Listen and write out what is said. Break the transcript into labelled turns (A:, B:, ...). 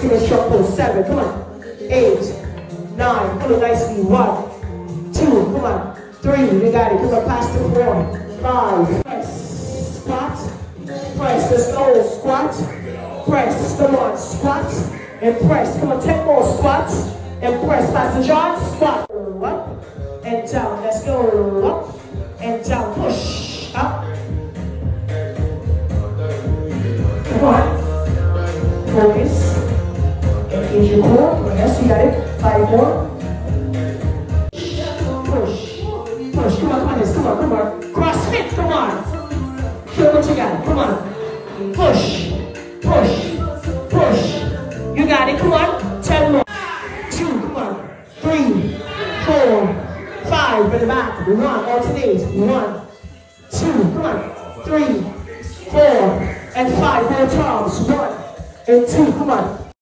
A: give a strong pull, seven, come on, eight, nine, pull it nicely, one, two, come on, three, you got it, come on, past the four, five, squat, press, let's go, squat, press, come on, squat, and press, come on, ten more squats, and press, Pastor John, squat, up, and down, let's go, got it, five more, push, push, come on, come on, come on, come on, crossfit, come on, show what you got, come on, push, push, push, you got it, come on, ten more, two, come on, three, four, five, in the back, one, alternate, one, two, come on, three, four, and five more times, one, and two, come on,